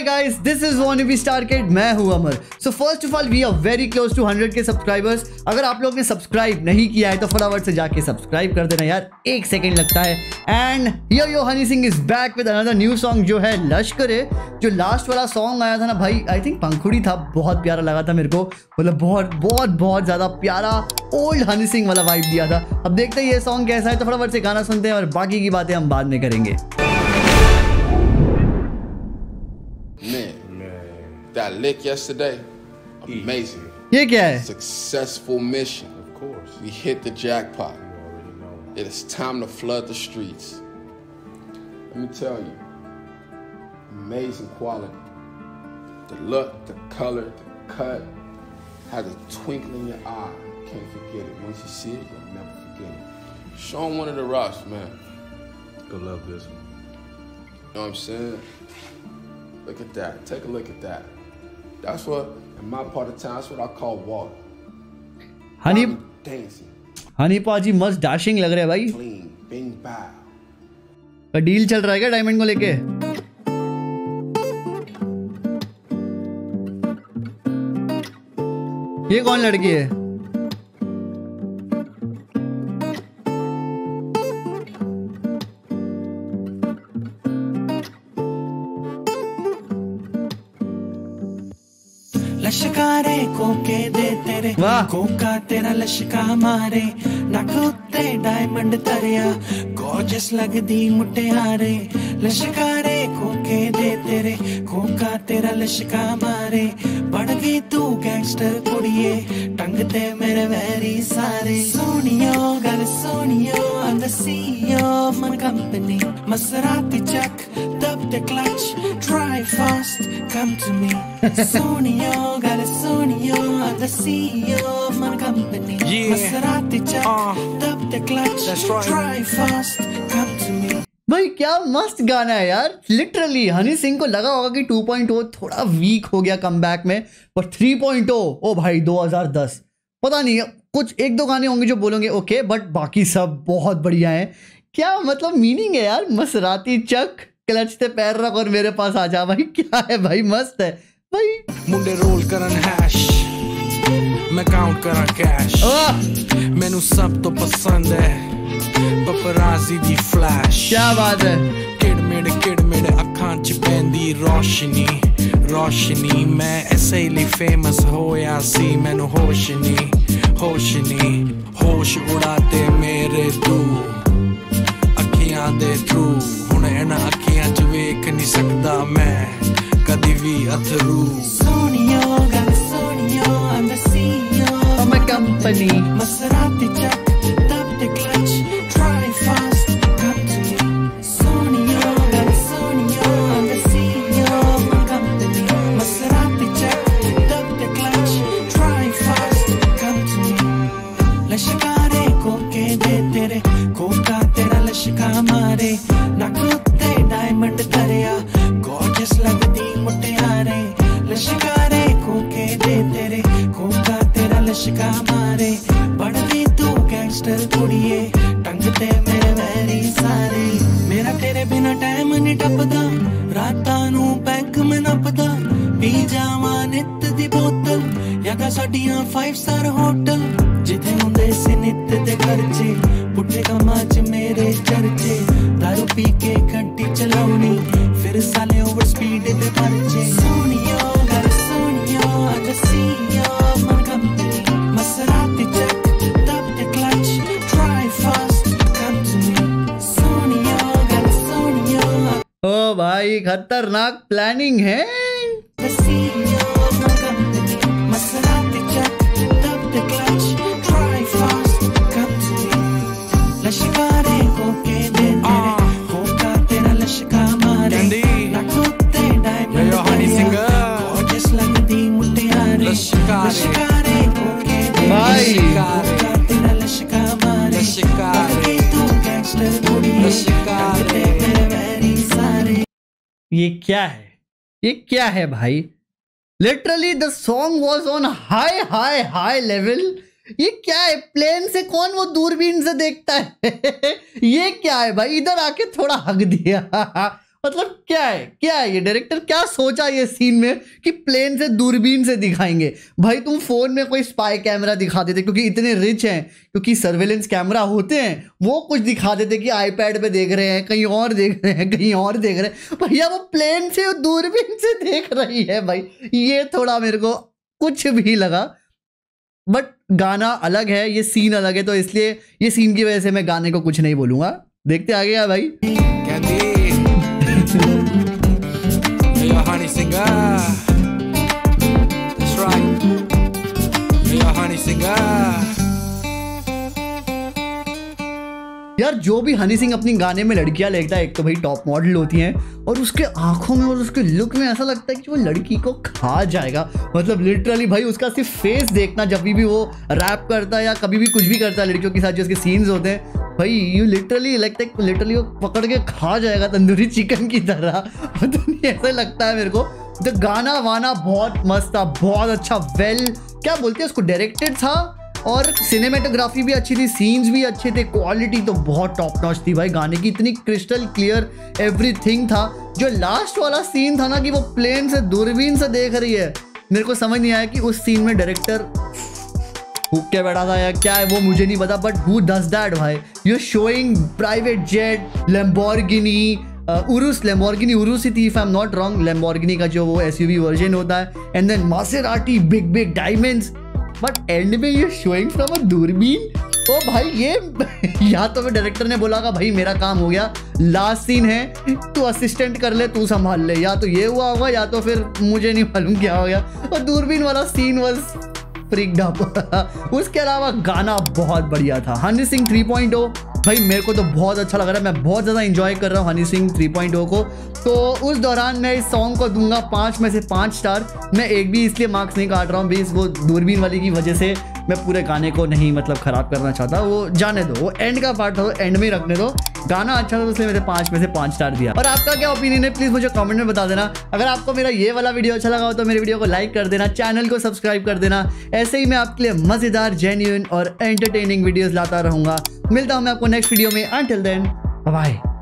This is Wannabe Star Kid. मैं हूँ Amar. So first of all we are very close to 100 के subscribers अगर आप लोग ने सब्सक्राइब नहीं किया है तो फटाफट से जाके सब्सक्राइब कर देना यार। एक सेकंड लगता है। And yo yo Honey Singh is back with another new song जो है लश्कर। जो लास्ट वाला सॉन्ग आया था ना भाई आई थिंक पंखुड़ी था। बहुत प्यारा लगा था मेरे को। मतलब बहुत बहुत बहुत ज़्यादा प्यारा ओल्ड हनी सिंह वाला वाइब दिया था। अब देखते हैं ये सॉन्ग कैसा है तो फटाफट से गाना सुनते हैं और बाकी की बातें हम बाद में करेंगे। that lick yesterday, amazing. Yeah, guys, Successful mission. Of course. We hit the jackpot. It is time to flood the streets. Let me tell you, amazing quality. The look, the color, the cut, has a twinkle in your eye. Can't forget it. Once you see it, you'll never forget it. Show him one of the rocks, man. You'll love this one. You know what I'm saying? Look at that. Take a look at that. That's what, in my part of town, that's what I call water. Honey, dancing, Honey पाजी मस्त dashing लग रहे हैं भाई bow. Deal चल रहा है क्या डायमंड को लेके ये कौन लड़की है लश्कारे कोके दे तेरे। कोका तेरा लश्का मारे। नक उत्ते डायमंड तरिया। गॉर्जस लगदी मुटियारे लश्कारे कोके दे तेरे। कोका तेरा लश्का मारे। बढ़ गई तू गैंगस्टर कुड़िए। टंग ते मेरे वैरी सारे। गल सोनियो I'm the CEO of my company Maserati check dub the clutch drive fast come to me Sonio got a Sonio I'm the CEO of my company Yeah. Maserati check Uh, dub the clutch that's right. drive fast come to me भाई क्या मस्त गाना है यार literally Honey Singh को लगा होगा कि 2.0 थोड़ा वीक हो गया कम में पर 3.0 ओ भाई 2010 पता नहीं कुछ एक दो गाने होंगे जो बोलोगे ओके बट बाकी सब बहुत बढ़िया है। क्या मतलब मीनिंग है यार? मसराती चक क्लच से पैर रख और मेरे पास आ जा भाई। क्या है भाई? मस्त है। भाई। मुंडे रोल करन हैश मैं काउंट करा कैश मेनू सब तो पसंद है। पपराजी दी फ्लैश क्या बात है। किडमिड किडमिड अखां च पेंदी रोशनी। रोशनी मैं ऐसे ही फ़ेमस होया सी मैनू होश नहीं। ਹੋਸ਼ ਨਹੀਂ ਹੋਸ਼ ਉਡਾਤੇ ਮੇਰੇ ਤੂੰ ਅੱਖੀਆਂ ਦੇ ਥਰੂ ਹੁਣ ਇਹਨਾਂ ਅੱਖੀਆਂ 'ਚ ਵੇਖ ਨਹੀਂ ਸਕਦਾ ਮੈਂ ਕਦੀ ਵੀ ਅਥਰੂ। Sonio got a Sonio I'm the CEO of तेरा लश्का मारे बड़वी तू गैंगस्टर कुड़िए टंग ते मेरे वैरी सारे मेरा तेरे बिना टाइम नहीं टपदा ਰਾਤਾਂ ਨੂੰ ਬੈਂਕ ਮੈਂ ਨੱਪਦਾ ਪੀ ਜਾਵਾਂ ਨਿੱਤ ਦੀ ਬੋਤਲ ਜਾਂ ਤਾਂ ਸਾਡੀਆਂ 5 ਸਟਾਰ ਹੋਟਲ ओ भाई खतरनाक प्लानिंग है। ये क्या है? ये क्या है भाई? Literally the song was on high high high level ये क्या है? प्लेन से कौन वो दूरबीन से देखता है? ये क्या है भाई? इधर आके थोड़ा हक दिया। मतलब क्या है? क्या है ये डायरेक्टर क्या सोचा ये सीन में कि प्लेन से दूरबीन से दिखाएँगे? भाई, तुम फ़ोन में कोई स्पाई कैमरा दिखा देते क्योंकि इतने रिच हैं, क्योंकि सर्वेलेंस कैमरा होते हैं, वो कुछ दिखा देते कि आईपैड पे देख रहे हैं, कहीं और देख रहे हैं, कहीं और देख रहे हैं। भैया, वो प्लेन से दूरबीन से देख रही है भाई। ये थोड़ा मेरे को कुछ भी लगा बट गाना अलग है, ये सीन अलग है तो इसलिए ये सीन की वजह से मैं गाने को कुछ नहीं बोलूँगा। देखते आगे यार भाई। That's right. Honey. यार, जो भी हनी सिंह अपनी गाने में लड़कियाँ लेता है, एक तो भाई टॉप मॉडल होती हैं, और उसके आँखों में और उसके लुक में ऐसा लगता है कि वो लड़की को खा जाएगा मतलब लिटरली भाई, उसका सिर्फ़ फेस देखना, जब भी वो रैप करता है या कभी भी कुछ भी करता है, लड़कियों के साथ जो उसके सीन्स होते हैं भाई यू लिटरली लगता है लिटरली वो पकड़ के खा जाएगा तंदूरी चिकन की तरह पता नहीं, ऐसा लगता है मेरे को तो गाना वाना बहुत मस्त था, बहुत अच्छा। वेल क्या बोलते हैं उसको? डायरेक्टेड था और सिनेमेटोग्राफी भी अच्छी थी सीन्स भी अच्छे थे क्वालिटी तो बहुत टॉप नॉच थी भाई। गाने की इतनी क्रिस्टल क्लियर एवरीथिंग था। जो लास्ट वाला सीन था ना कि वो प्लेन से, दूरबीन से देख रही है। मेरे को समझ नहीं आया कि उस सीन में डायरेक्टर हुक के बैठा था या क्या है, वो मुझे नहीं पता बट हु डज दैट भाई? You showing private jet Lamborghini Urus Lamborghini Urus ही थी if I am not wrong Lamborghini का जो वो एसयूवी वर्जन होता है and then Maserati big big diamonds but end में ये शोइंग फ्रॉम अ दूरबीन? ओ भाई, ये या तो फिर डायरेक्टर ने बोला का, भाई, मेरा काम हो गया। लास्ट सीन है। तू असिस्टेंट कर ले, तू संभाल ले। या तो ये हुआ होगा, या तो फिर मुझे नहीं मालूम क्या हो गया। और दूरबीन वाला सीन वॉज़ फ्रिक्ड अप उसके अलावा गाना बहुत बढ़िया था। हनी सिंह 3.0 भाई, मेरे को तो बहुत अच्छा लग रहा है। मैं बहुत ज़्यादा इंजॉय कर रहा हूँ हनी सिंह 3.0 को। तो उस दौरान मैं इस सॉन्ग को दूँगा पाँच में से पाँच स्टार मैं एक भी इसलिए मार्क्स नहीं काट रहा हूँ, बीस वो दूरबीन वाली की वजह से। मैं पूरे गाने को नहीं मतलब ख़राब करना चाहता, वो जाने दो, वो एंड का पार्ट था हो एंड में ही रखने दो। गाना अच्छा था तो इसलिए मैंने पाँच में से पाँच स्टार दिया। और आपका क्या ओपिनियन है? प्लीज़ मुझे कमेंट में बता देना। अगर आपको मेरा ये वाला वीडियो अच्छा लगा हो तो मेरे वीडियो को लाइक कर देना चैनल को सब्सक्राइब कर देना। ऐसे ही मैं आपके लिए मज़ेदार जेन्यून और एंटरटेनिंग वीडियोज़ लाता रहूँगा। मिलता हूँ मैं आपको नेक्स्ट वीडियो में। Until then bye